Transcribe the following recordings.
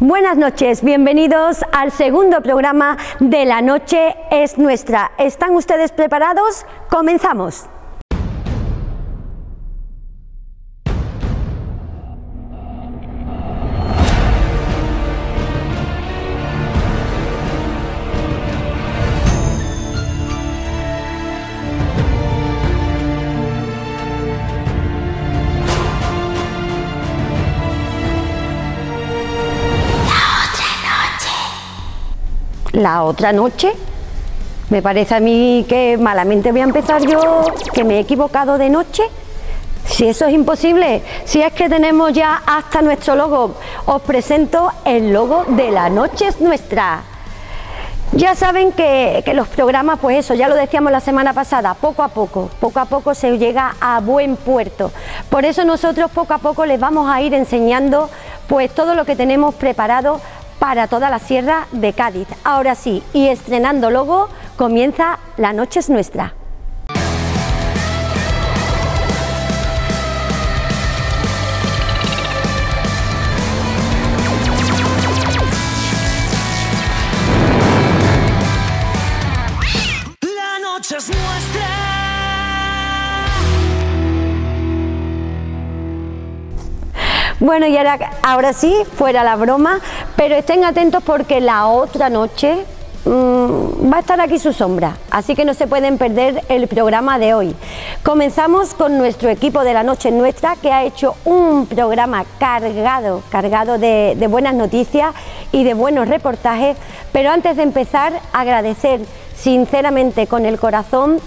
Buenas noches, bienvenidos al segundo programa de La Noche es Nuestra. ¿Están ustedes preparados? Comenzamos. La otra noche. Me parece a mí que malamente voy a empezar yo, que me he equivocado de noche. Si eso es imposible, si es que tenemos ya hasta nuestro logo, os presento el logo de la noche es nuestra. Ya saben que, que, los programas, pues eso, ya lo decíamos la semana pasada, poco a poco, poco a poco se llega a buen puerto. Por eso nosotros poco a poco les vamos a ir enseñando pues todo lo que tenemos preparado para toda la sierra de Cádiz. Ahora sí, y estrenando logo, comienza La Noche es Nuestra. Bueno, y ahora, ahora sí, fuera la broma, pero estén atentos porque la otra noche mmm, va a estar aquí su sombra, así que no se pueden perder el programa de hoy. Comenzamos con nuestro equipo de la noche nuestra que ha hecho un programa cargado, cargado de, de buenas noticias y de buenos reportajes, pero antes de empezar agradecer sinceramente con el corazón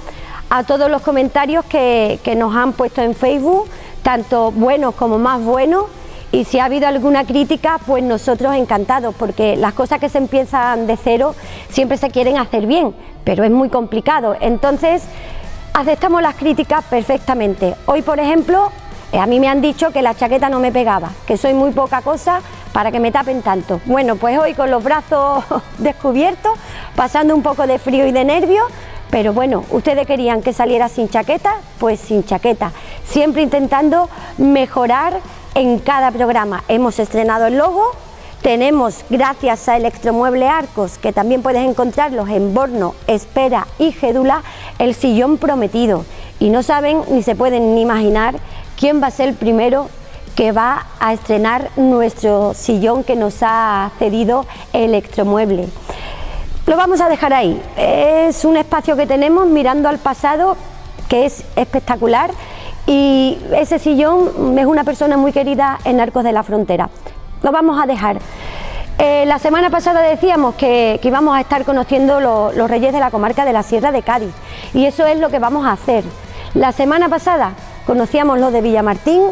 a todos los comentarios que, que nos han puesto en Facebook, tanto buenos como más buenos y si ha habido alguna crítica, pues nosotros encantados, porque las cosas que se empiezan de cero siempre se quieren hacer bien, pero es muy complicado. Entonces, aceptamos las críticas perfectamente. Hoy, por ejemplo, eh, a mí me han dicho que la chaqueta no me pegaba, que soy muy poca cosa para que me tapen tanto. Bueno, pues hoy con los brazos descubiertos, pasando un poco de frío y de nervios, pero bueno, ustedes querían que saliera sin chaqueta, pues sin chaqueta, siempre intentando mejorar en cada programa. Hemos estrenado el logo, tenemos gracias a Electromueble Arcos, que también puedes encontrarlos en Borno, Espera y Gédula, el sillón prometido. Y no saben ni se pueden ni imaginar quién va a ser el primero que va a estrenar nuestro sillón que nos ha cedido Electromueble. Lo vamos a dejar ahí. Es un espacio que tenemos mirando al pasado que es espectacular y ese sillón es una persona muy querida en Arcos de la Frontera. Lo vamos a dejar. Eh, la semana pasada decíamos que, que íbamos a estar conociendo lo, los reyes de la comarca de la Sierra de Cádiz y eso es lo que vamos a hacer. La semana pasada conocíamos los de Villamartín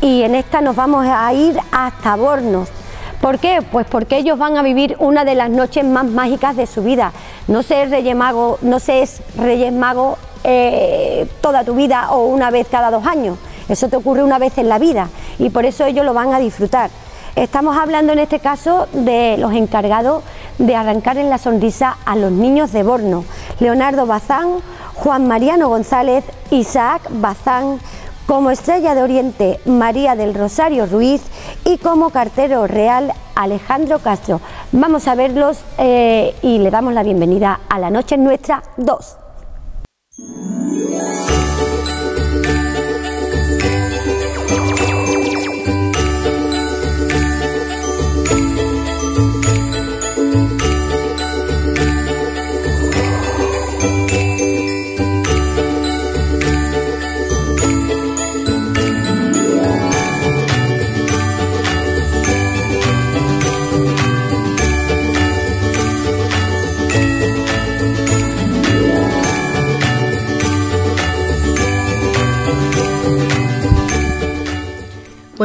y en esta nos vamos a ir hasta Bornos. ¿Por qué? Pues porque ellos van a vivir una de las noches más mágicas de su vida. No se es Reyes Mago, no se es Reyes Mago eh, toda tu vida o una vez cada dos años. Eso te ocurre una vez en la vida y por eso ellos lo van a disfrutar. Estamos hablando en este caso de los encargados de arrancar en la sonrisa a los niños de Borno, Leonardo Bazán, Juan Mariano González, Isaac Bazán, como estrella de Oriente María del Rosario Ruiz y como cartero real Alejandro Castro. Vamos a verlos eh, y le damos la bienvenida a la noche nuestra 2. Thank you.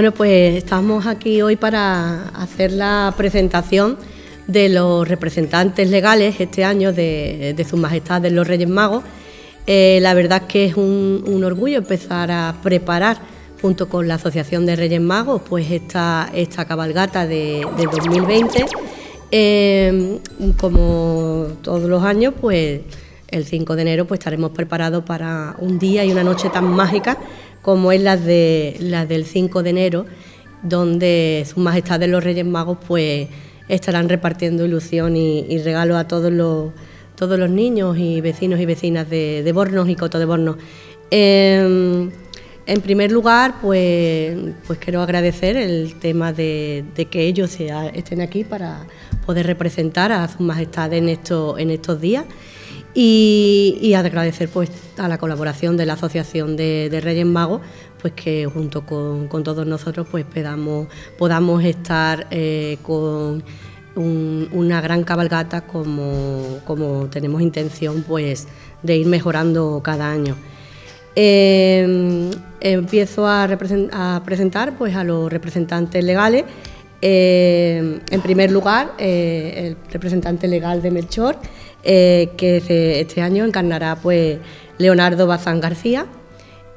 Bueno, pues estamos aquí hoy para hacer la presentación de los representantes legales este año de, de Sus Majestades los Reyes Magos. Eh, la verdad es que es un, orgullo empezar a preparar, junto con la Asociación de Reyes Magos, pues esta, esta cabalgata de, de 2020. Eh, como todos los años, pues el 5 de enero pues estaremos preparados para un día y una noche tan mágica como es la, de, la del 5 de enero donde Sus Majestades los Reyes Magos pues estarán repartiendo ilusión y, regalos a todos los, todos los niños y vecinos y vecinas de, Bornos y Coto de Bornos. Em, en primer lugar, pues, pues quiero agradecer el tema de, que ellos estén aquí para poder representar a sus majestades en, en estos días y, agradecer pues, a la colaboración de la Asociación de, Reyes Magos, pues que junto con, todos nosotros pues, podamos, podamos estar eh, con una gran cabalgata como, como tenemos intención pues, de ir mejorando cada año. Em, empiezo a, presentar pues, a los representantes legales. Em, en primer lugar, eh, el representante legal de Melchor, eh, que este año encarnará pues, Leonardo Bazán García.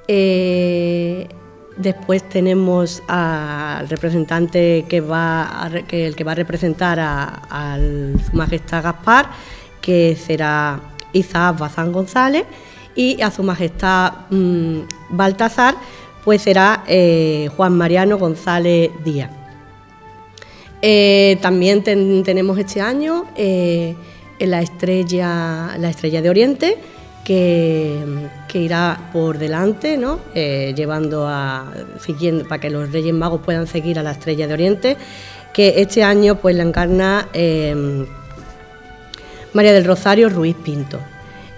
Eh, después tenemos al representante que va que el que va a representar a, Su Majestad Gaspar, que será Isaac Bazán González y a su majestad mm, Baltasar, pues será eh, Juan Mariano González Díaz. También tenemos este año la, estrella, la estrella de Oriente, que, irá por delante, ¿no? llevando a, para que los Reyes Magos puedan seguir a la estrella de Oriente, que este año pues la encarna María del Rosario Ruiz Pinto.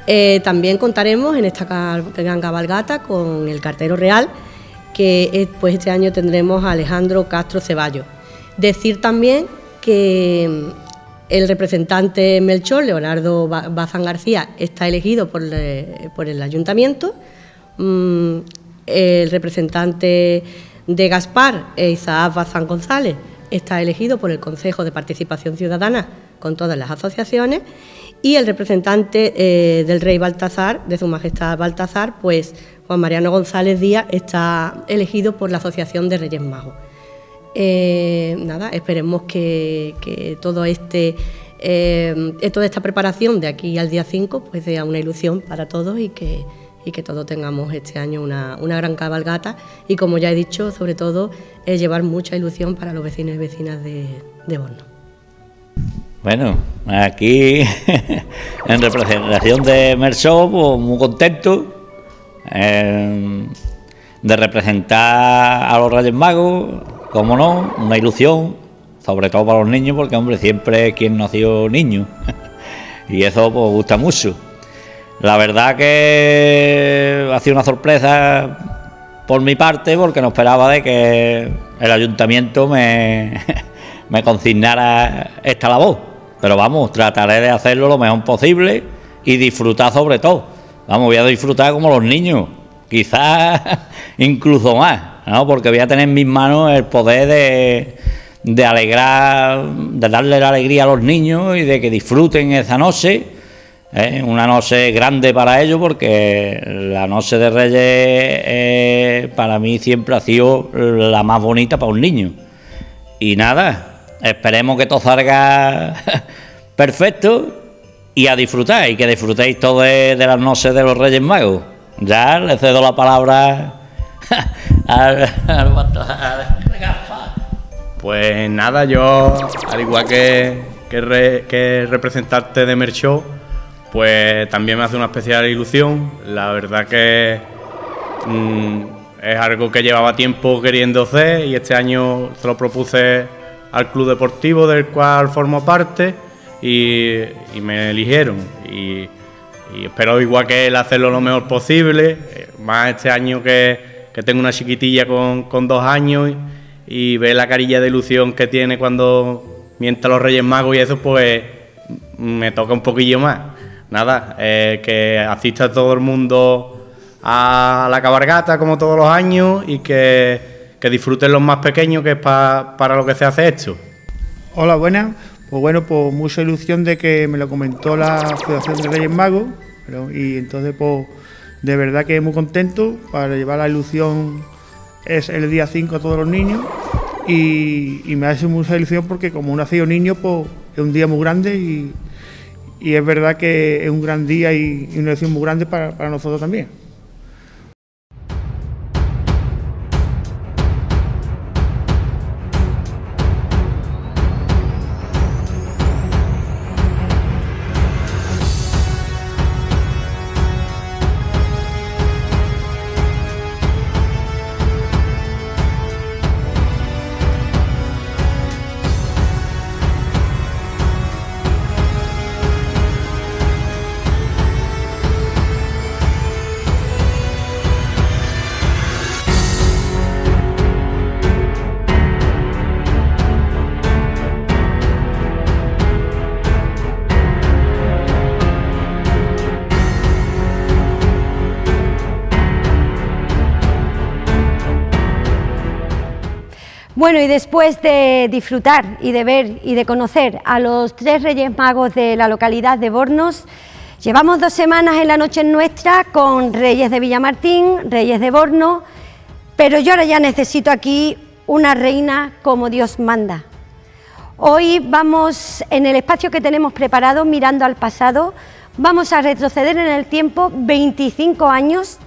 Eh, también contaremos en esta gran cabalgata con el cartero real, que pues este año tendremos a Alejandro Castro Ceballos. Decir también que el representante Melchor, Leonardo Bazán García, está elegido por, el ayuntamiento. Mm, el representante de Gaspar, Isaac Bazán González, está elegido por el Consejo de Participación Ciudadana con todas las asociaciones y el representante eh, del rey Baltasar, de su majestad Baltasar, pues Juan Mariano González Díaz, está elegido por la Asociación de Reyes Magos. Eh, nada, esperemos que, todo este, eh, toda esta preparación de aquí al día 5 pues sea una ilusión para todos y que, y que todos tengamos este año una, gran cabalgata y como ya he dicho, sobre todo, es llevar mucha ilusión para los vecinos y vecinas de, de bueno, aquí en representación de Merso, pues, muy contento eh, de representar a los Reyes Magos, como no, una ilusión, sobre todo para los niños, porque hombre, siempre quien nació niño, y eso pues gusta mucho. La verdad que ha sido una sorpresa por mi parte, porque no esperaba de que el ayuntamiento me, me consignara esta labor. Pero vamos, trataré de hacerlo lo mejor posible y disfrutar sobre todo. Vamos, voy a disfrutar como los niños, quizás incluso más, ¿no? Porque voy a tener en mis manos el poder de, de alegrar, de darle la alegría a los niños y de que disfruten esa noche. ¿eh? Una noche grande para ellos porque la noche de Reyes eh, para mí siempre ha sido la más bonita para un niño. Y nada, Esperemos que todo salga perfecto y a disfrutar y que disfrutéis todo de, las noches de los Reyes Magos. Ya le cedo la palabra Pues nada, yo, al igual que, que, representante de Merchó, pues también me hace una especial ilusión. La verdad que mm, es algo que llevaba tiempo queriendo hacer y este año se lo propuse al club deportivo del cual formo parte y, me eligieron. Y, espero igual que él hacerlo lo mejor posible, eh, más este año que, tengo una chiquitilla con, dos años y, ve la carilla de ilusión que tiene cuando mientras los Reyes Magos y eso, pues me toca un poquillo más. Nada, eh, que asista todo el mundo a la cabargata como todos los años y que que disfruten los más pequeños, que es para lo que se hace esto. Hola, buenas. Pues bueno, pues mucha ilusión de que me lo comentó la Asociación de Reyes Magos, y entonces pues de verdad que muy contento para llevar la ilusión es el día 5 a todos los niños y, me hace mucha ilusión porque como un nacido niño pues es un día muy grande y, es verdad que es un gran día y, una ilusión muy grande para nosotros también. Bueno, y después de disfrutar y de ver y de conocer a los tres Reyes Magos de la localidad de Bornos, llevamos dos semanas en la noche nuestra con Reyes de Villamartín, Reyes de Borno, pero yo ahora ya necesito aquí una reina como Dios manda. Hoy vamos, en el espacio que tenemos preparado, mirando al pasado, vamos a retroceder en el tiempo 25 años,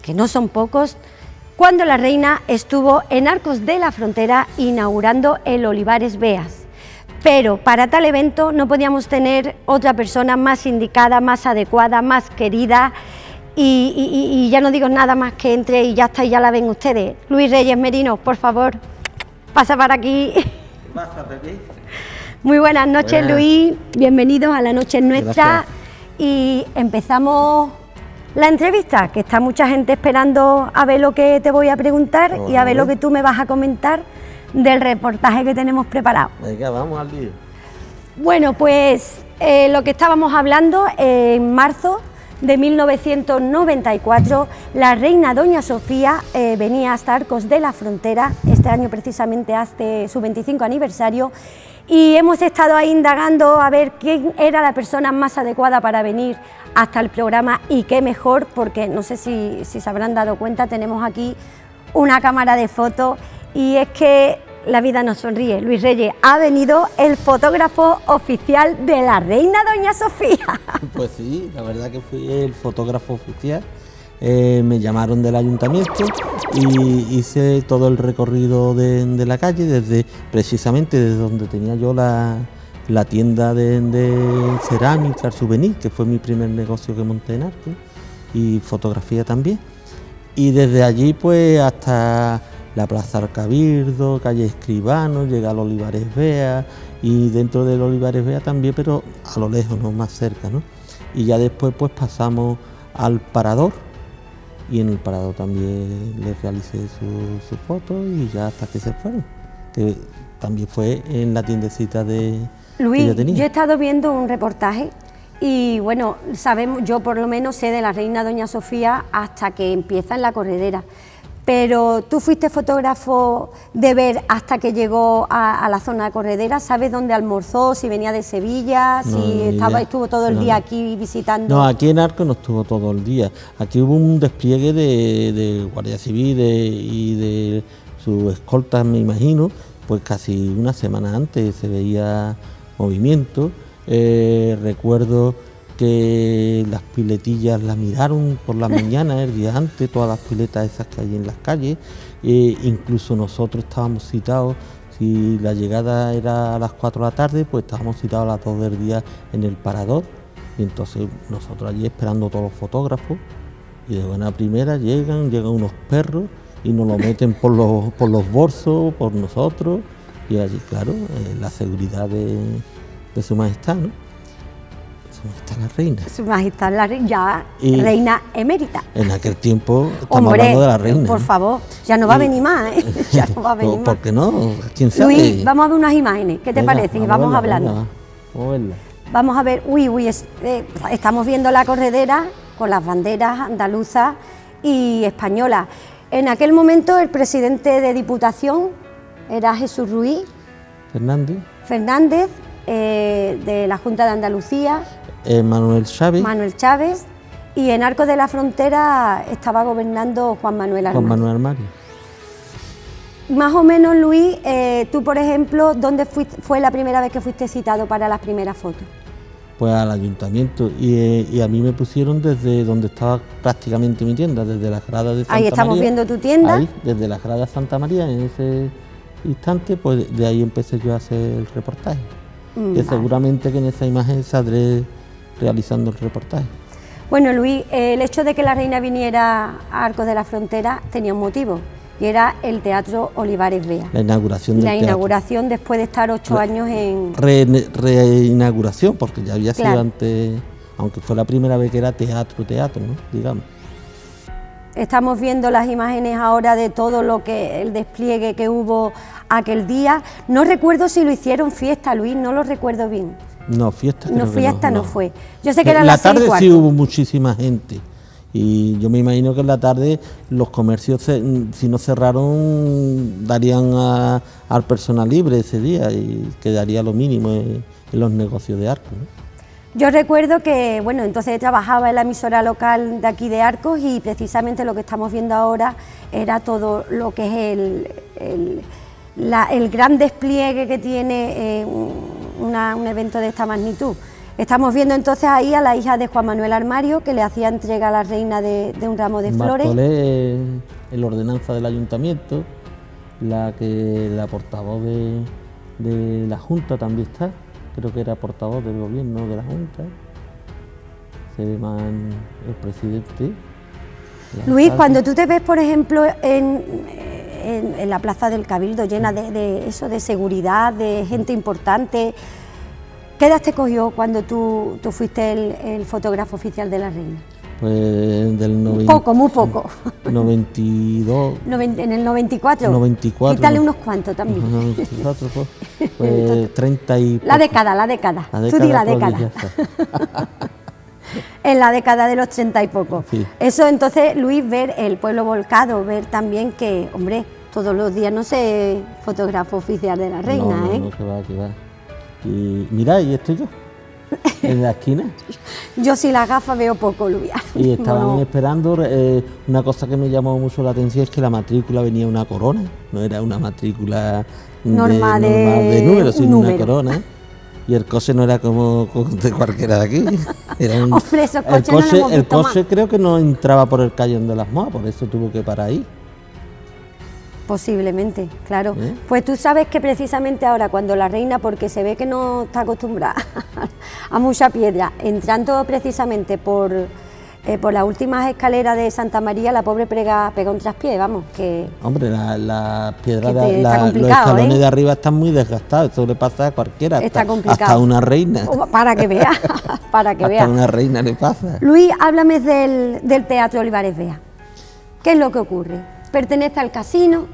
que no son pocos, cuando la reina estuvo en Arcos de la Frontera inaugurando el Olivares Beas. Pero para tal evento no podíamos tener otra persona más indicada, más adecuada, más querida y, ya no digo nada más que entre y ya está, y ya la ven ustedes. Luis Reyes Merino, por favor, pasa para aquí. Muy buenas noches Luis, bienvenidos a la noche nuestra y empezamos la entrevista, que está mucha gente esperando a ver lo que te voy a preguntar y a ver lo que tú me vas a comentar del reportaje que tenemos preparado. Venga, vamos al lío. Bueno, pues eh, lo que estábamos hablando en marzo de 1994, la reina Doña Sofía eh, venía hasta Arcos de la Frontera, este año precisamente hace su 25 aniversario, y hemos estado ahí indagando a ver quién era la persona más adecuada para venir hasta el programa y qué mejor, porque no sé si, se habrán dado cuenta, tenemos aquí una cámara de fotos y es que la vida nos sonríe. Luis Reyes, ha venido el fotógrafo oficial de la reina Doña Sofía. Pues sí, la verdad que fui el fotógrafo oficial. Eh, me llamaron del ayuntamiento y hice todo el recorrido de, la calle, desde precisamente desde donde tenía yo la, tienda de, cerámica, el souvenir, que fue mi primer negocio que monté en arte, y fotografía también. Y desde allí pues hasta la Plaza Arcabirdo, calle Escribano, llega al Olivares Bea y dentro del Olivares Bea también, pero a lo lejos, no más cerca, ¿no? Y ya después pues pasamos al Parador y en el Parador también le realicé sus su fotos y ya hasta que se fueron, que también fue en la tiendecita de, Luis, yo he estado viendo un reportaje y bueno, sabemos, yo por lo menos sé de la reina Doña Sofía hasta que empieza en la corredera. Pero tú fuiste fotógrafo de ver hasta que llegó a, la zona de corredera, ¿sabes dónde almorzó? Si venía de Sevilla, si estaba, estuvo todo el día aquí visitando. No, aquí en Arco no estuvo todo el día. Aquí hubo un despliegue de, Guardia Civil y de su escolta, me imagino, pues casi una semana antes se veía movimiento. Eh, recuerdo que las piletillas las miraron por la mañana, el día antes, todas las piletas esas que hay en las calles. Eh, incluso nosotros estábamos citados, si la llegada era a las 4 de la tarde, pues estábamos citados a las 2 del día en el parador. Y entonces nosotros allí esperando todos los fotógrafos. Y de buena primera llegan, llegan unos perros y nos lo meten por los, por los bolsos, por nosotros. Y allí, claro, eh, la seguridad de, de su majestad, ¿no? Su majestad la reina. Su majestad la reina, ya reina emérita. En aquel tiempo estamos hablando de la reina. Por favor, ya no va a venir más, ¿eh? Ya no va a venir más. ¿Por qué no? ¿Quién sabe? Luis, vamos a ver unas imágenes, ¿qué te parece? Y vamos hablando. vamos, a verla. vamos a ver, uy, uy, eh, estamos viendo la corredera con las banderas andaluzas y españolas. En aquel momento el presidente de Diputación era Jesús Ruiz. Fernández. Fernández, eh, de la Junta de Andalucía. Eh, Manuel Chávez. Manuel Chávez. Y en Arcos de la Frontera estaba gobernando Juan Manuel Armario. Juan Manuel Armario. Más o menos, Luis, eh, tú, por ejemplo, ¿dónde fue la primera vez que fuiste citado para las primeras fotos? Pues al ayuntamiento. Y, a mí me pusieron desde donde estaba prácticamente mi tienda, desde las gradas de Santa María. Ahí estamos viendo tu tienda. Ahí, desde las gradas de Santa María, en ese instante, pues de ahí empecé yo a hacer el reportaje. Mm, que seguramente que en esa imagen saldré realizando el reportaje. Bueno, Luis, el hecho de que la reina viniera a Arcos de la Frontera tenía un motivo y era el Teatro Olivares Bea. La inauguración del La inauguración después de estar ocho años en... reinauguración, porque ya había sido antes, aunque fue la primera vez que era teatro, teatro, ¿no? digamos. Estamos viendo las imágenes ahora de todo lo que el despliegue que hubo aquel día. No recuerdo si lo hicieron fiesta, Luis, no lo recuerdo bien. No, fiesta no. fiesta no, fue. Yo sé que era la tarde sí hubo muchísima gente Y yo me imagino que en la tarde los comercios, si no cerraron, darían al personal libre ese día y quedaría lo mínimo en, los negocios de Arcos. Yo recuerdo que, bueno, entonces trabajaba en la emisora local de aquí de Arcos y precisamente lo que estamos viendo ahora era todo lo que es el, el, gran despliegue que tiene eh, un evento de esta magnitud. Estamos viendo entonces ahí a la hija de Juan Manuel Armario que le hacía entrega a la reina de, un ramo de flores. el ordenanza del ayuntamiento, la que la portavoz de, la Junta también está, creo que era portavoz del gobierno de la Junta. Se ve más el presidente. Luis, cuando tú te ves, por ejemplo, en, en, la plaza del Cabildo llena de, de eso, de seguridad, de gente importante, ¿Qué edad te cogió cuando tú, fuiste el, fotógrafo oficial de la reina? Pues del 90, Poco, muy poco. 92. en el 94. 94. Quítale unos cuantos también. 94, pues, pues 30 y. La década, la década. Tú di la década. en la década de los 30 y poco. Eso entonces, Luis, ver el pueblo volcado, ver también que, hombre, todos los días no sé fotógrafo oficial de la reina, no, ¿eh? No, que va, que va. Y mira, ahí estoy yo, en la esquina. yo sin la gafa veo poco, Lubia. Y estaban esperando, eh, una cosa que me llamó mucho la atención es que la matrícula venía una corona, no era una matrícula normal de, números, sino una corona. Y el coche no era como de cualquiera de aquí. Era un, Hombre, esos el coche, el coche creo que no entraba por el callón de las Moas, por eso tuvo que parar ahí. Posiblemente, claro. ¿Eh? Pues tú sabes que precisamente ahora cuando la reina, porque se ve que no está acostumbrada a mucha piedra, entrando precisamente por, eh, por las últimas escaleras de Santa María, la pobre pega, pega un traspié, vamos, que... Hombre, las la piedras, la, los escalones ¿eh? de arriba están muy desgastados, eso le pasa a cualquiera, hasta, hasta una reina. Oh, para que vea, para que vea. Hasta una reina le pasa. Luis, háblame del, del Teatro Olivares Vea. ¿Qué es lo que ocurre? pertenece al casino.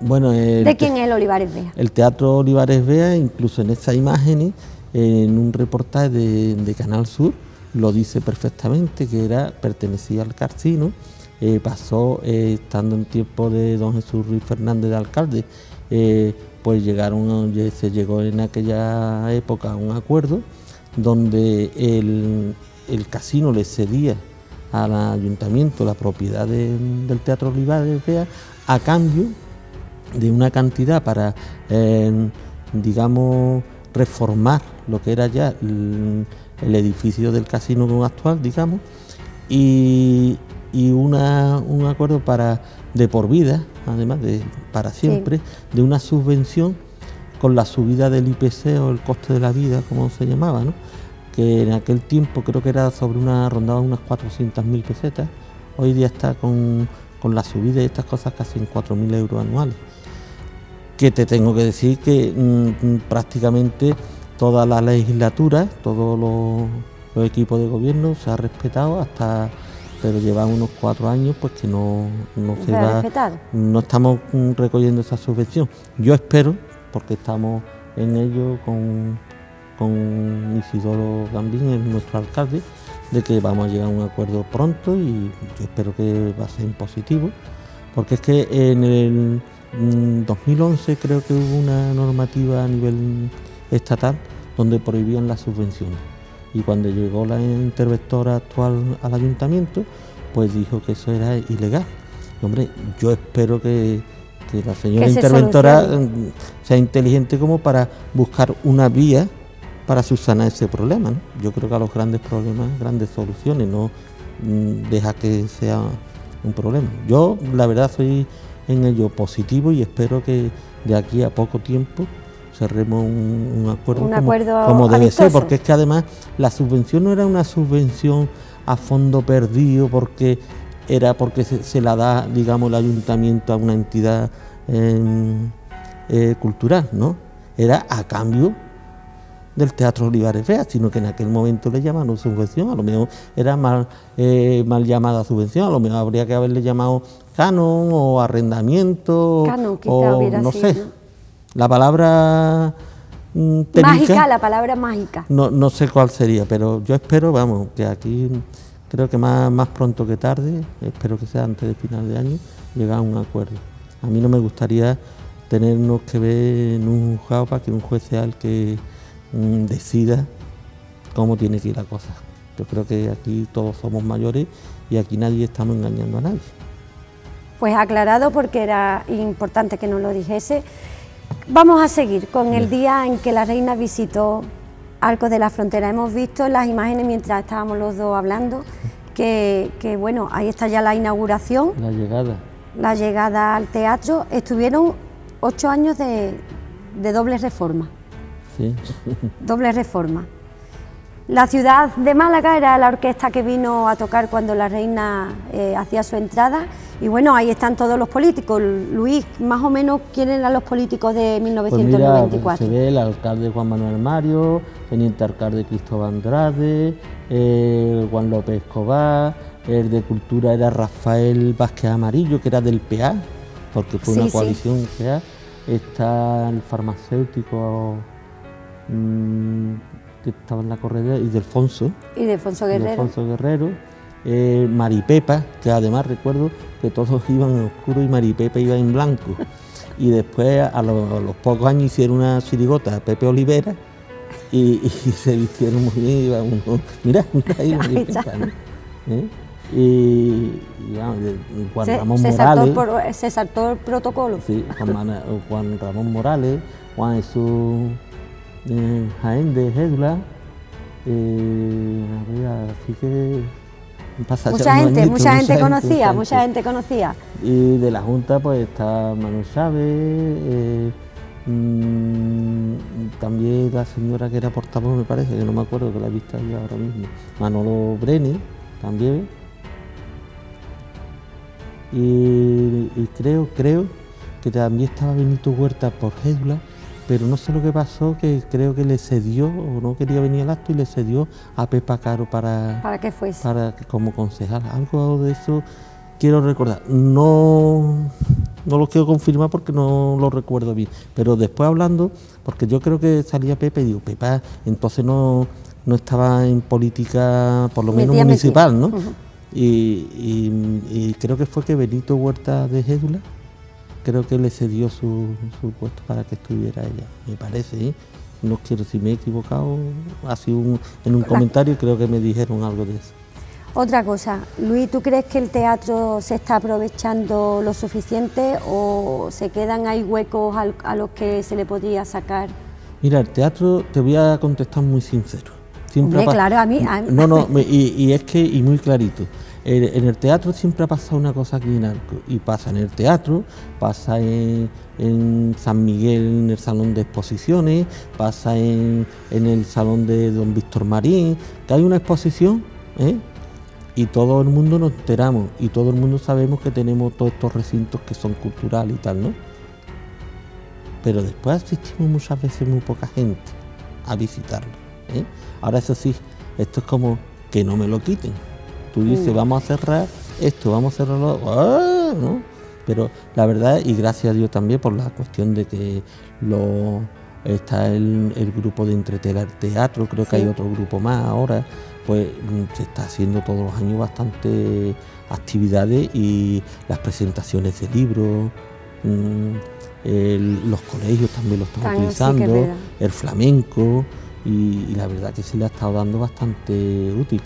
Bueno, ¿De quién es el Olivares Vea? El Teatro Olivares Vea, incluso en esas imágenes, en un reportaje de, Canal Sur, lo dice perfectamente, que era pertenecía al casino, eh, pasó eh, estando en tiempo de don Jesús Ruiz Fernández de alcalde, eh, pues llegaron, se llegó en aquella época a un acuerdo donde el, el casino le cedía al ayuntamiento la propiedad del Teatro Olivares a cambio de una cantidad para, eh, digamos, reformar lo que era ya edificio del casino actual, digamos, y, una, un acuerdo para de por vida, además de para siempre, de una subvención con la subida del IPC o el coste de la vida, como se llamaba, ¿no? que en aquel tiempo creo que era sobre una rondada de unas 400.000 pesetas, hoy día está con, la subida de estas cosas casi en 4.000 euros anuales. Que te tengo que decir que mm, prácticamente toda la legislatura, todos los, equipos de gobierno se ha respetado hasta pero llevan unos cuatro años pues que no, se, va no estamos mm, recogiendo esa subvención. Yo espero porque estamos en ello con con Isidoro Gambín, nuestro alcalde, de que vamos a llegar a un acuerdo pronto y yo espero que va a ser positivo, porque es que en el 2011 mm, creo que hubo una normativa a nivel estatal donde prohibían las subvenciones y cuando llegó la interventora actual al ayuntamiento, pues dijo que eso era ilegal. hombre, yo espero que, la señora interventora mm, sea inteligente como para buscar una vía para subsanar ese problema. Yo creo que a los grandes problemas, grandes soluciones, no mm, deja que sea un problema. Yo, la verdad, soy en ello positivo y espero que de aquí a poco tiempo cerremos un, acuerdo, como, debe ser, porque es que además la subvención no era una subvención a fondo perdido porque era porque se, la da, digamos, el ayuntamiento a una entidad em, eh, cultural, ¿no? Era a cambio del Teatro Olivares Vea, sino que en aquel momento le llamaron subvención, a lo mejor era mal, eh, mal llamada subvención, a lo mejor habría que haberle llamado canon o arrendamiento o no sé. La palabra mm, mágica, la palabra mágica. No, no sé cuál sería, pero yo espero, vamos, que aquí creo que más, más pronto que tarde, espero que sea antes de final de año, llegar a un acuerdo. A mí no me gustaría tenernos que ver en un juzgado para que un juez sea el que mm, decida cómo tiene que ir la cosa. Yo creo que aquí todos somos mayores y aquí nadie estamos engañando a nadie. Pues aclarado porque era importante que nos lo dijese. Vamos a seguir con el día en que la reina visitó Arcos de la Frontera. Hemos visto las imágenes mientras estábamos los dos hablando, que, que bueno, ahí está ya la inauguración. La llegada. La llegada al teatro. Estuvieron ocho años de, de doble reforma. Sí. Doble reforma. La ciudad de Málaga era la orquesta que vino a tocar cuando la reina eh, hacía su entrada y bueno, ahí están todos los políticos. Luis, más o menos, ¿quiénes eran los políticos de Pues mira, 1994? se ve el alcalde Juan Manuel Mario, teniente alcalde Cristóbal Andrade, eh, Juan López Escobar, el de cultura era Rafael Vázquez Amarillo, que era del PA, porque fue Sí, una sí. coalición PA. Está el farmacéutico mm, que estaba en la corredera, y de Alfonso. Y de Alfonso Guerrero. Guerrero, eh, Maripepa, que además recuerdo que todos iban en oscuro y Maripepa iba en blanco. Y después, a, lo- a los pocos años, hicieron una chirigota a Pepe Olivera y, y se vistieron muy bien. Iba uno, ahí Maripepa. ¿no? ¿Eh? Y, Juan Se, Ramón se saltó el, Morales. se saltó el protocolo. Sí, Juan Ramón Morales, Juan Jesús eh, Jaén de Gédula. Eh, así que pasa Mucha gente, mucha gente conocía, mucha gente conocía. Y de la Junta pues está Manuel Chávez, eh, mm, también la señora que era portavoz me parece, que no me acuerdo que la he visto ahí ahora mismo, Manolo Breni también. Y, y creo, creo que también estaba Benito Huerta por Gédula, pero no sé lo que pasó, que creo que le cedió, o no quería venir al acto y le cedió a Pepa Caro para, Para que fuese. para como concejal. Algo de eso quiero recordar. No, no lo quiero confirmar porque no lo recuerdo bien. Pero después hablando, porque yo creo que salía Pepe y digo, Pepa entonces no, no estaba en política, por lo menos Metía, municipal, metía. ¿no? Y, y- y creo que fue que Benito Huerta de Gédula, creo que le cedió su, su puesto para que estuviera ella, me parece. ¿eh? No quiero, si me he equivocado, ha sido un- en un La- comentario creo que me dijeron algo de eso. Otra cosa, Luis, ¿tú crees que el teatro se está aprovechando lo suficiente o se quedan ahí huecos al- a los que se le podría sacar? Mira, el teatro, te voy a contestar muy sincero. Siempre Hombre, claro, a mí- a mí- No, no, y es que, y muy clarito. En, el teatro siempre ha pasado una cosa aquí en Arco, y pasa en el teatro, pasa en, San Miguel, en el salón de exposiciones, pasa en, en el salón de Don Víctor Marín, que hay una exposición, ¿eh? y todo el mundo nos enteramos, y todo el mundo sabemos que tenemos todos estos recintos que son culturales y tal, ¿no? pero después asistimos muchas veces muy poca gente a visitarlo. ¿eh? Ahora eso sí, esto es como que no me lo quiten. Tú dices, Mm. vamos a cerrar esto, vamos a cerrarlo, ¡ah! ¿no? Pero la verdad, y gracias a Dios también por la cuestión de que lo está el, el grupo de Entretelar Teatro, creo que Sí. hay otro grupo más ahora, pues mm, se está haciendo todos los años bastante actividades y las presentaciones de libros, mm, el- los colegios también lo están utilizando, el flamenco y, y la verdad que se le ha estado dando bastante útil.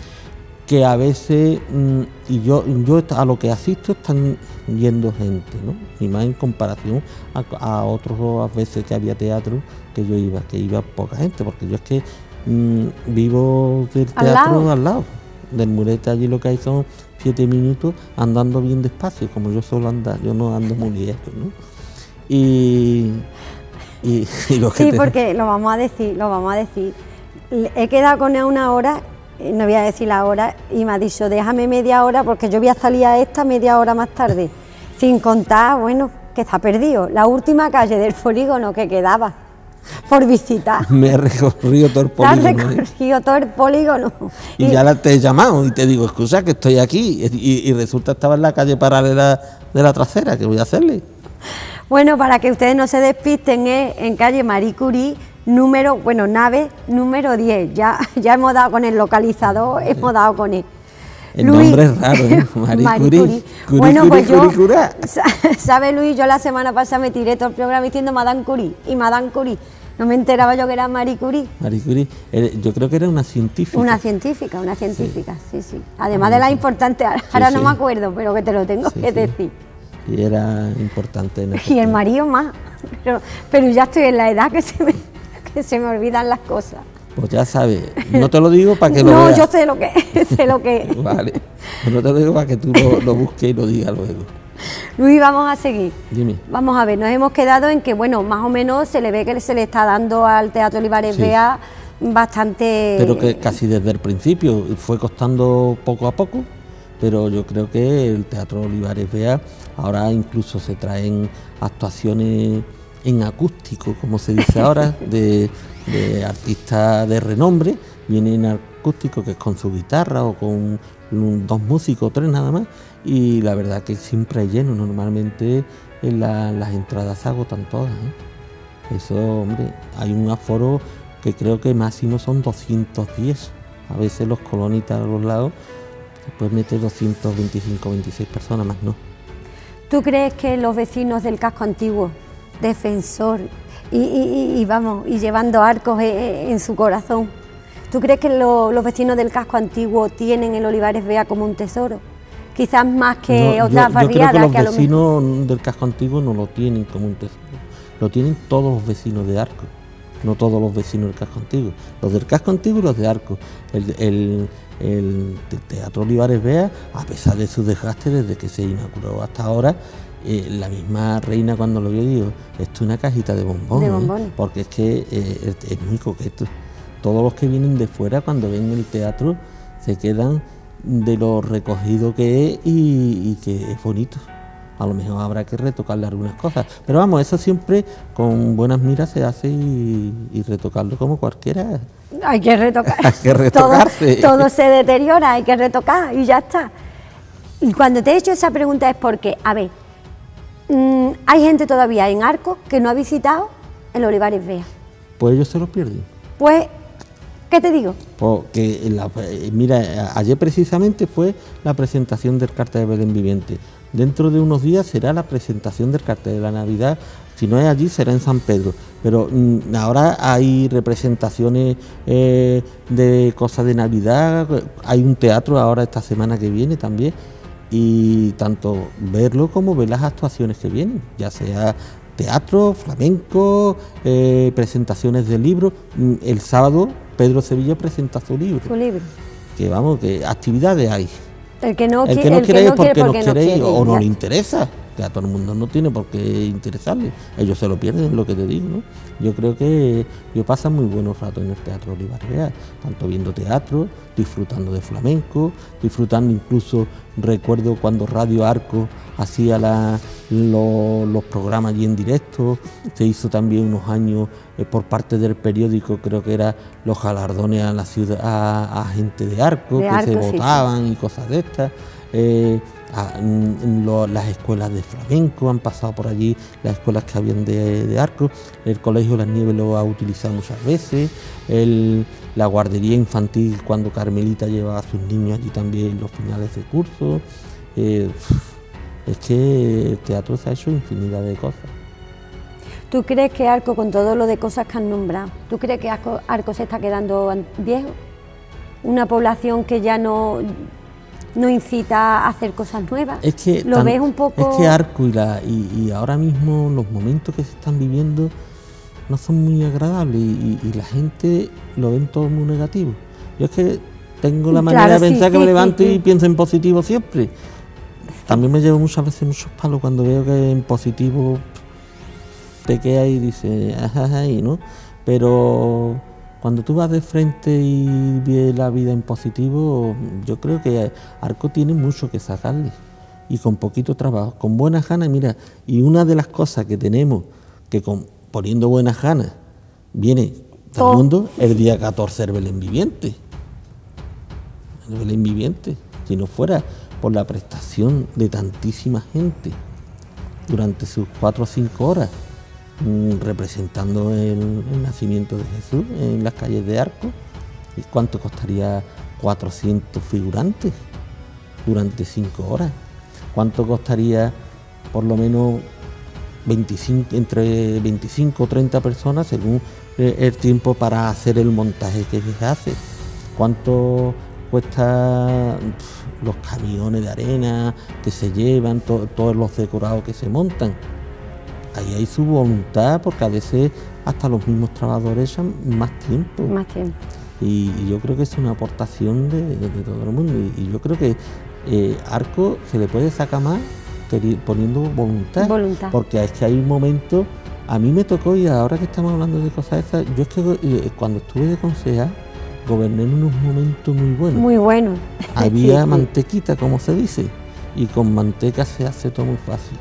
Que a veces, mm, y yo, yo a lo que asisto están yendo gente, ¿no? Y más en comparación a, a otras veces que había teatro que yo iba, que iba poca gente, porque yo es que mm, vivo del Al teatro lado. al lado. Del murete allí lo que hay son siete minutos andando bien despacio, como yo solo andar, yo no ando muy ligero, ¿no? Y, y, y lo que Sí, te- porque lo vamos a decir, lo vamos a decir. He quedado con él una hora, no voy a decir la hora, y me ha dicho, déjame media hora porque yo voy a salir a esta media hora más tarde. Sin contar, bueno, que está perdido. La última calle del polígono que quedaba por visitar. me he recorrido todo el Te has polígono. ¿eh? recorrido todo el polígono. Y ya la te he llamado y te digo, escucha que estoy aquí. Y, y resulta que estaba en la calle paralela de la trasera, ¿qué voy a hacerle? Bueno, para que ustedes no se despisten, es en calle Marie Curie, número, bueno, nave número 10. Ya, ya hemos dado con el localizador, hemos dado con él. El Luis- nombre es raro, ¿eh? Marie Marie Curie. Curie. Curie, bueno, pues yo, ¿sabe Luis? Yo la semana pasada me tiré todo el programa diciendo Madame Curie y Madame Curie. No me enteraba yo que era Marie Curie. Marie Curie, eh, yo creo que era una científica. Una científica, una científica, sí, sí. Además de las importantes, ahora no sí. me acuerdo, pero que te lo tengo que decir. Y era importante en Y el marido más. Pero, pero ya estoy en la edad que se me, que se me olvidan las cosas. Pues ya sabes, no te lo digo para que lo no, veas. yo sé lo que sé lo que es. Vale, no te lo digo para que tú lo, lo busques y lo digas luego. Luis, vamos a seguir. Dime. Vamos a ver, nos hemos quedado en que, bueno, más o menos se le ve que se le está dando al Teatro Olivares Sí. Bea bastante... Pero que casi desde el principio fue costando poco a poco, pero yo creo que el Teatro Olivares Vea ahora incluso se traen actuaciones en acústico, como se dice ahora, de, de artistas de renombre, vienen en acústico que es con su guitarra o con un- dos músicos, tres nada más, y la verdad que siempre hay lleno, normalmente en la- las entradas se agotan todas. ¿eh? Eso, hombre, hay un aforo que creo que máximo son 210. A veces los colonitas a los lados se pueden meter 225, 26 personas más, no. ¿Tú crees que los vecinos del casco antiguo, defensor y, y- y- y vamos, y llevando arcos e- e- en, su corazón, ¿tú crees que lo- los vecinos del casco antiguo tienen el Olivares Bea como un tesoro? Quizás más que No, yo- otras yo, barriadas creo que los vecinos del casco antiguo no lo tienen como un tesoro. Lo tienen todos los vecinos de Arco. No todos los vecinos del casco antiguo. Los del casco antiguo y los de Arco. El, el- el te- Teatro Olivares Vea, a pesar de su desgaste desde que se inauguró hasta ahora, eh, la misma reina cuando lo vio dijo, esto es una cajita de bombones. De ¿eh?". Porque es que eh, es, es muy coqueto. Todos los que vienen de fuera cuando ven el teatro se quedan de lo recogido que es y, y que es bonito. A lo mejor habrá que retocarle algunas cosas. Pero vamos, eso siempre con buenas miras se hace y, y retocarlo como cualquiera. Hay que retocar. Hay que retocarse. Todo, todo se deteriora, hay que retocar y ya está. Y cuando te he hecho esa pregunta es porque, a ver, mm, hay gente todavía en Arco que no ha visitado el Olivares Vea. Pues ellos se lo pierden. Pues, ¿qué te digo? Porque, la- eh, mira, ayer precisamente fue la presentación del cartel de Belén Viviente. Dentro de unos días será la presentación del cartel de la Navidad. Si no es allí, será en San Pedro. Pero mm, ahora hay representaciones eh, de cosas de Navidad. Hay un teatro ahora esta semana que viene también. Y tanto verlo como ver las actuaciones que vienen, ya sea teatro, flamenco, eh, presentaciones de libros. Mm, El sábado Pedro Sevilla presenta su libro. Su libro. Que vamos, que actividades hay. El que no, el que no el quiere es porque no porque quiere quiere, o no le interesa. Que a todo el mundo no tiene por qué interesarle. Ellos se lo pierden, lo que te digo, ¿no? Yo creo que yo paso muy buenos ratos en el Teatro Olivar Real, tanto viendo teatro, disfrutando de flamenco, disfrutando incluso, recuerdo cuando Radio Arco hacía la- lo- los programas allí en directo, se hizo también unos años eh, por parte del periódico, creo que era los galardones a la ciudad, a, a gente de Arco, De que Arco, se sí, sí. votaban y cosas de estas. Eh, las escuelas de flamenco han pasado por allí, las escuelas que habían de, arco, el colegio Las Nieves lo ha utilizado muchas veces, la guardería infantil cuando Carmelita lleva a sus niños allí también los finales de curso. Eh, es que el teatro se ha hecho infinidad de cosas. ¿Tú crees que Arco, con todo lo de cosas que han nombrado, ¿tú crees que Arco, se está quedando an- viejo? Una población que ya no, no incita a hacer cosas nuevas. Es que ¿Lo tan- ves un poco...? Es que Arco y, la, y, y ahora mismo los momentos que se están viviendo no son muy agradables y, y la gente lo ven todo muy negativo. Yo es que tengo la manera Claro, de sí, pensar que sí, me levanto sí. y pienso en positivo siempre. También me llevo muchas veces muchos palos cuando veo que en positivo te queda y dice, ajá, y ¿no? Pero cuando tú vas de frente y ves la vida en positivo, yo creo que Arco tiene mucho que sacarle. Y con poquito trabajo, con buenas ganas, mira, y una de las cosas que tenemos, que con, poniendo buenas ganas, viene todo el mundo, el día 14 el Belén Viviente. El Belén Viviente. Si no fuera por la prestación de tantísima gente durante sus cuatro o cinco horas representando el, nacimiento de Jesús en las calles de Arco. ¿Y cuánto costaría 400 figurantes? durante cinco horas. ¿Cuánto costaría por lo menos 25, entre 25 o 30 personas según eh, el tiempo para hacer el montaje que se hace? ¿Cuánto cuesta los camiones de arena que se llevan, todos los decorados que se montan? Ahí hay su voluntad porque a veces hasta los mismos trabajadores echan más tiempo. Más tiempo. Y, yo creo que es una aportación de, todo el mundo. Y, yo creo que eh, Arco se le puede sacar más poniendo voluntad. Voluntad. Porque es que hay un momento, a mí me tocó, y ahora que estamos hablando de cosas esas, yo es que eh, cuando estuve de concejal, goberné en unos momentos muy buenos. Muy buenos. Había mantequita, como se dice, y con manteca se hace todo muy fácil.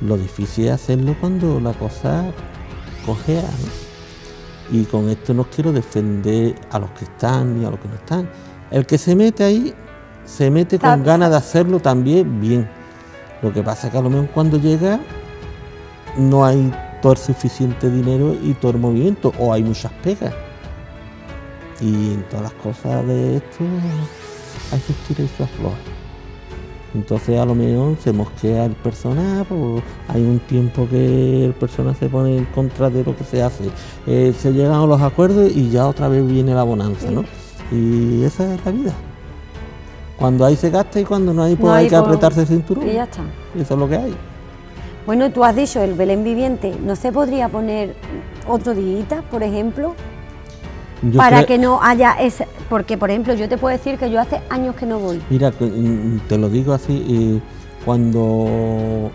Lo difícil es hacerlo cuando la cosa cogea, Y con esto no quiero defender a los que están ni a los que no están. El que se mete ahí, se mete con ganas de hacerlo también bien. Lo que pasa es que a lo mejor cuando llega no hay todo el suficiente dinero y todo el movimiento, o hay muchas pegas. Y en todas las cosas de esto hay que tirar y su entonces a lo mejor se mosquea el personaje, pues, hay un tiempo que el personaje se pone en contra de lo que se hace. Eh, se llegan a los acuerdos y ya otra vez viene la bonanza, ¿no? Y esa es la vida. Cuando hay se gasta y cuando no hay, pues hay, que apretarse el cinturón. Y ya está. Eso es lo que hay. Bueno, tú has dicho el Belén viviente, ¿no se podría poner otro día, por ejemplo? Para que no haya ese, porque por ejemplo yo te puedo decir que yo hace años que no voy. Mira, mm, te lo digo así, cuando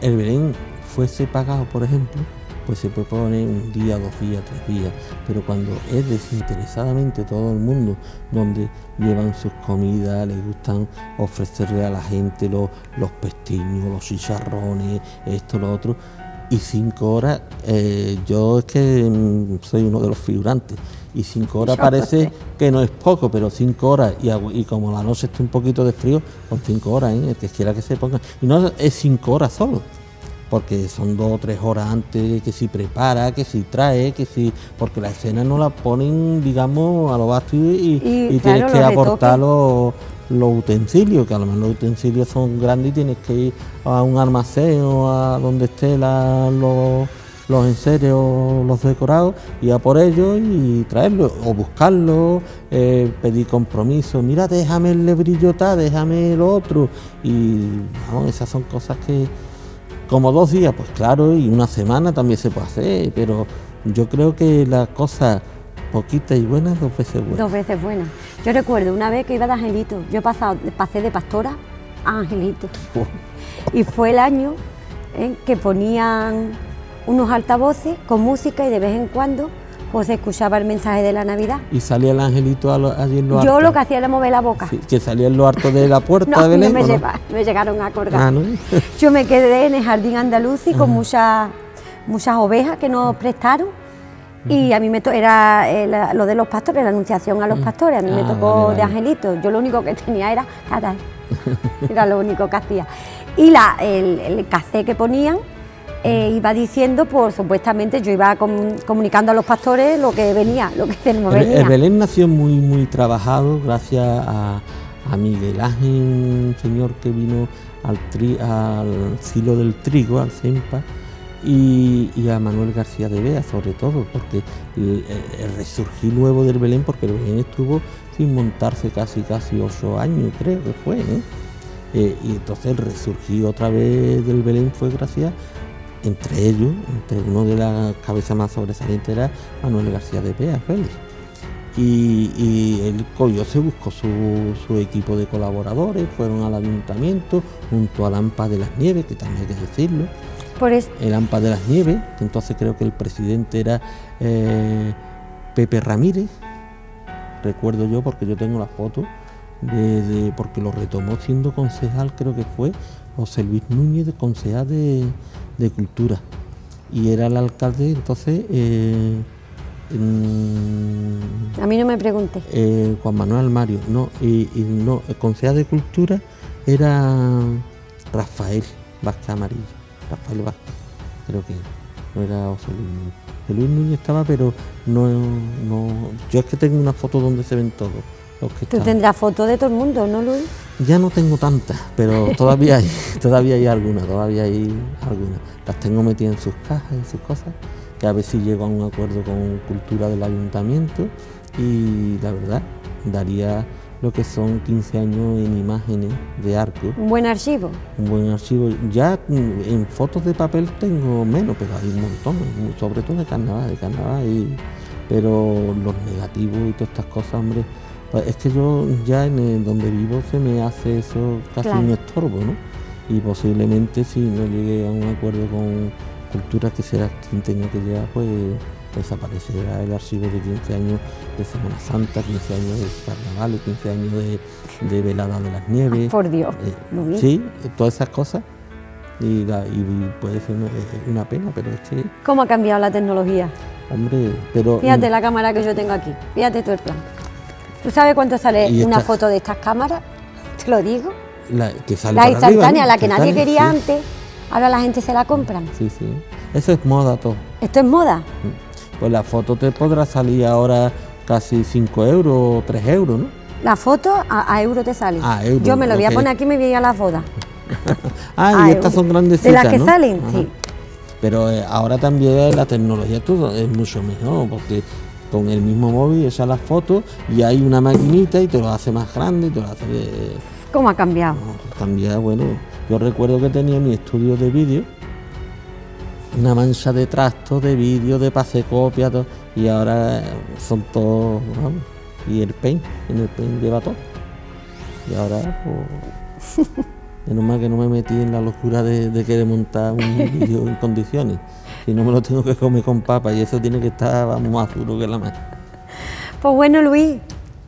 el Belén fuese pagado, por ejemplo, pues se puede poner un día, dos días, tres días, pero cuando es desinteresadamente todo el mundo, donde llevan sus comidas, les gustan ofrecerle a la gente los, los pestiños, los chicharrones, esto, lo otro, y cinco horas, eh, yo es que mm, soy uno de los figurantes, y cinco horas parece que no es poco, pero cinco horas, y, y, como la noche está un poquito de frío, con cinco horas, ¿eh? el que quiera que se ponga, y no es cinco horas solo, porque son dos o tres horas antes que si prepara, que si trae, que si, porque la escena no la ponen, digamos, a lo vasto y, y, tienes que aportar los, los utensilios, que a lo mejor los utensilios son grandes y tienes que ir a un almacén o a donde esté la, los, los enseres o los decorados, y a por ellos y traerlos o buscarlos, eh, pedir compromiso, mira, déjame el brillota, déjame el otro, y vamos, esas son cosas que como dos días, pues claro, y una semana también se puede hacer, pero yo creo que la cosa poquita y buena, dos veces buena. Dos veces buena. Yo recuerdo una vez que iba de Angelito, yo pasado, pasé de pastora a Angelito. Y fue el año en que ponían unos altavoces con música y de vez en cuando pues escuchaba el mensaje de la Navidad. ¿Y salía el angelito allí en lo Yo lo que hacía era mover la boca. que salía en lo harto de la puerta de Belén. No, me, me llegaron a acordar. Ah, Yo me quedé en el jardín andaluz y con muchas, muchas ovejas que nos prestaron. Y a mí me era lo de los pastores, la anunciación a los pastores, a mí me ah, tocó de angelito. Yo lo único que tenía era era lo único que hacía. Y la, el, el café que ponían, eh, iba diciendo, pues supuestamente yo iba comunicando a los pastores lo que venía, lo que tenemos venía. El, Belén nació muy, muy trabajado gracias a, Miguel Ángel, un señor que vino al, tri, al silo del trigo, al CEMPA, y, a Manuel García de Bea, sobre todo, porque el, resurgir nuevo del Belén, porque el Belén estuvo sin montarse casi, casi ocho años, creo que fue, ¿eh? Eh, y entonces el resurgir otra vez del Belén fue gracias entre ellos, entre uno de las cabezas más sobresalientes era Manuel García de Pea, Félix. Y, y él cogió, se buscó su, equipo de colaboradores, fueron al ayuntamiento junto a Lampa de las Nieves, que también hay que decirlo. Por eso. El AMPA de las Nieves, entonces creo que el presidente era eh, Pepe Ramírez, recuerdo yo porque yo tengo la foto, de, porque lo retomó siendo concejal, creo que fue José Luis Núñez, concejal de, de Cultura. Y era el alcalde, entonces... Eh, a mí no me pregunte. Eh, Juan Manuel Mario, no, y, no, el concejal de Cultura era Rafael Vázquez Amarillo, Rafael Vázquez, creo que no era José Luis Luis Núñez estaba, pero no, no. Yo es que tengo una foto donde se ven todos. los que Tú están. tendrás fotos de todo el mundo, ¿no, Luis? Ya no tengo tantas, pero todavía hay, todavía hay algunas, todavía hay algunas. Las tengo metidas en sus cajas y sus cosas, que a ver si llego a un acuerdo con cultura del ayuntamiento y la verdad, daría lo que son 15 años en imágenes de arco, Un buen archivo. un buen archivo. Ya en fotos de papel tengo menos, pero hay un montón, sobre todo de carnaval, de carnaval, y, pero los negativos y todas estas cosas, hombre, es que yo ya en el- donde vivo se me hace eso casi Claro. un estorbo, ¿no? Y posiblemente si no llegue a un acuerdo con cultura que será quien tenga que llegar, pues desaparecerá el archivo de 15 años de Semana Santa, 15 años de carnaval, 15 años de, de velada de las nieves. Por Dios. Eh, sí, todas esas cosas. Y, la- y puede ser una, eh, una pena, pero es que, ¿Cómo ha cambiado la tecnología? hombre, pero... Fíjate la cámara que yo tengo aquí. Fíjate tú el plan. ¿Tú sabes cuánto sale una foto de estas cámaras? Te lo digo. la, que sale La para arriba, instantánea, ¿no? la que nadie quería sí, antes, ahora la gente se la compran. Sí, sí. Eso es moda todo. Esto es moda. Pues la foto te podrá salir ahora casi 5 euros o 3 euros, ¿no? La foto a, a euro te sale. A euro, yo me lo voy a poner aquí y me voy a las bodas. Ah, A y estas son grandecitas, De las que ¿no? salen, Ajá. sí. Pero eh, ahora también la tecnología todo es mucho mejor, porque con el mismo móvil echas las fotos y hay una maquinita y te lo hace más grande y te lo hace... eh, ¿Cómo ha cambiado? No, Cambia, bueno, yo recuerdo que tenía mi estudio de vídeo, una mancha de trastos, de vídeo, de pase copia, todo, y ahora eh, son todos, vamos, y el paint, en el paint lleva todo. Y ahora, pues, menos mal que no me metí en la locura de, de querer montar un vídeo en condiciones, si no me lo tengo que comer con papa, y eso tiene que estar, vamos, más duro que la más. Pues bueno, Luis,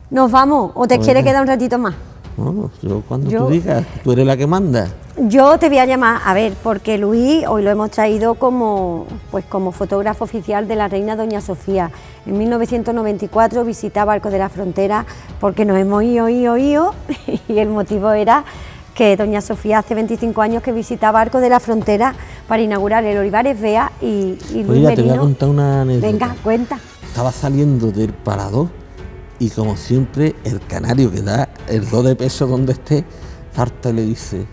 nos vamos. ¿O te Pues quieres venga. quedar un ratito más? No, yo cuando Yo- tú digas, tú eres la que manda. Yo te voy a llamar, a ver, porque Luis hoy lo hemos traído como, pues como fotógrafo oficial de la reina Doña Sofía. En 1994 visitaba Arco de la Frontera porque nos hemos ido, ido, ido y el motivo era que Doña Sofía hace 25 años que visitaba Arco de la Frontera para inaugurar el Olivares Vea y, y Luis Oye, te voy a Merino. contar una anécdota. Venga, cuenta. Estaba saliendo del parador y como siempre el canario que da el do de peso donde esté, salta y le dice,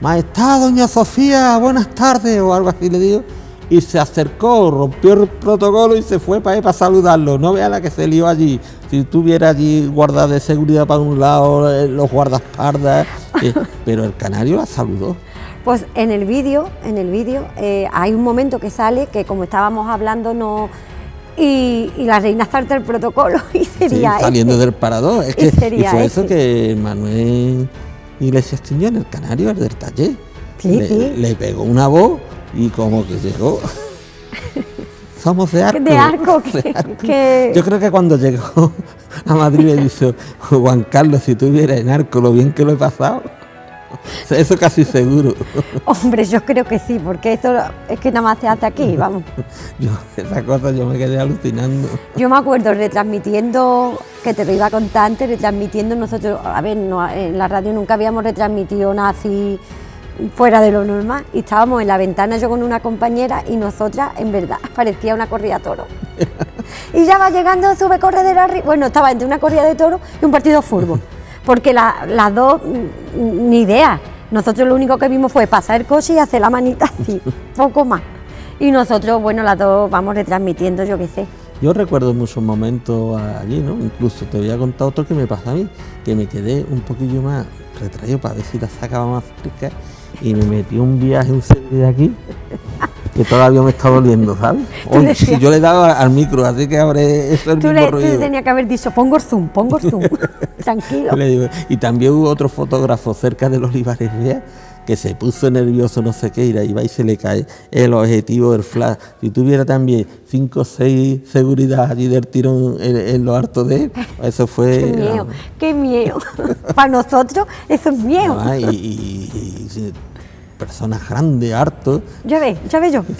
Majestad, doña Sofía, buenas tardes, o algo así le digo, y se acercó, rompió el protocolo y se fue para para saludarlo. No vea la que se lió allí. Si tuviera allí guardas de seguridad para un lado, eh, los guardaespaldas, eh, pero el canario la saludó. Pues en el vídeo, en el vídeo eh, hay un momento que sale que como estábamos hablando no y, y la reina salta el protocolo y Sí, sería saliendo este. del parador. Es que y sería fue eso ese. que Manuel Iglesias Quiñón, el canario, el del taller, Sí, le, sí. le pegó una voz y como que llegó. Somos de arco. De arco, de que- arco. que- Yo creo que cuando llegó a Madrid le dijo, Juan Carlos, si tuviera en arco lo bien que lo he pasado. Eso casi seguro. Hombre, yo creo que sí, porque esto es que nada más se hace aquí, vamos. Yo, esa cosa yo me quedé alucinando. Yo me acuerdo retransmitiendo, que te lo iba a contar antes, retransmitiendo nosotros, a ver, no, en la radio nunca habíamos retransmitido nada así fuera de lo normal y estábamos en la ventana yo con una compañera y nosotras en verdad parecía una corrida de toro. y ya va llegando, sube corredera arriba, bueno, estaba entre una corrida de toro y un partido de fútbol, porque la- las dos mm, ni idea. Nosotros lo único que vimos fue pasar el coche y hacer la manita así, poco más. Y nosotros, bueno, las dos vamos retransmitiendo, yo qué sé. Yo recuerdo muchos momentos allí, ¿no? Incluso te voy a contar otro que me pasa a mí, que me quedé un poquillo más retraído para ver si la sacaba más fresca y me metí un viaje, un set de aquí, que todavía me está doliendo, ¿sabes? Oye, si yo le daba al micro, así que abre eso el Tú mismo le, tú ruido. tenías que haber dicho, pongo el zoom, pongo el zoom. Tranquilo. Y también hubo otro fotógrafo cerca de los Olivares que se puso nervioso, no sé qué, y ahí va y se le cae el objetivo del flash. Si tuviera también cinco o seis seguridad allí del tirón en, en lo harto de él, eso fue... Qué miedo, qué miedo. Para nosotros eso es miedo. ah, y, personas grandes, hartos. Ya ves, ya ves yo.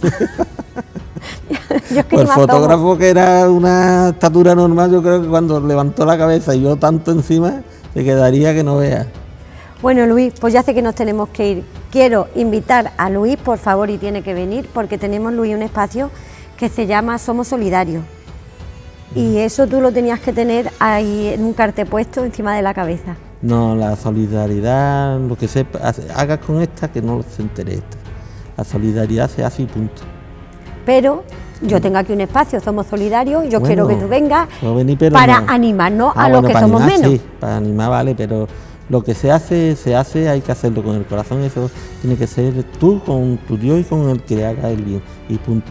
yo es que Pues ni el asomo. fotógrafo que era una estatura normal, yo creo que cuando levantó la cabeza y vio tanto encima, se quedaría que no vea. Bueno, Luis, pues ya sé que nos tenemos que ir. Quiero invitar a Luis, por favor, y tiene que venir, porque tenemos, Luis, un espacio que se llama Somos Solidarios. y eso tú lo tenías que tener ahí en un cartel puesto encima de la cabeza. No, la solidaridad, lo que se hagas con esta, que no se entere esta. La solidaridad se hace y punto. Pero yo tengo aquí un espacio, somos solidarios, yo quiero que tú vengas venir, pero para no. animarnos Ah, a los que para somos animar, menos. Sí, para animar, vale, pero lo que se hace, se hace, hay que hacerlo con el corazón, eso tiene que ser tú con tu Dios y con el que haga el bien, y punto.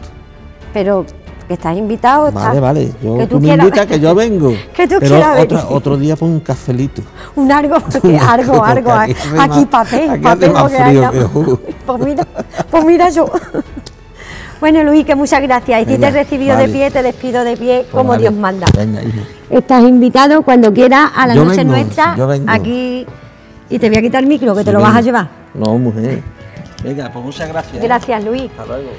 Pero que estás invitado. Vale, estás- vale, yo, que tú, me quieras- invitas que yo vengo. que tú pero quieras otra- venir. otro día pon un cafelito. Un algo, que algo, Porque algo. aquí Aquí, hace más- papel, aquí papel. más porque frío que. Pues mira, pues mira yo. Bueno, Luis, que muchas gracias. Y si te he recibido de pie, te despido de pie Pues como vale, Dios manda. Venga, hijo. Estás invitado cuando quieras a la Yo noche vengo, nuestra. yo vengo. Aquí. Y te voy a quitar el micro, que te lo vas a llevar. No, mujer. Venga, pues muchas gracias. Gracias, Luis. Hasta luego.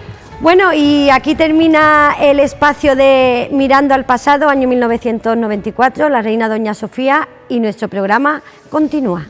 Bueno, y aquí termina el espacio de Mirando al pasado, año 1994, la reina Doña Sofía, y nuestro programa continúa.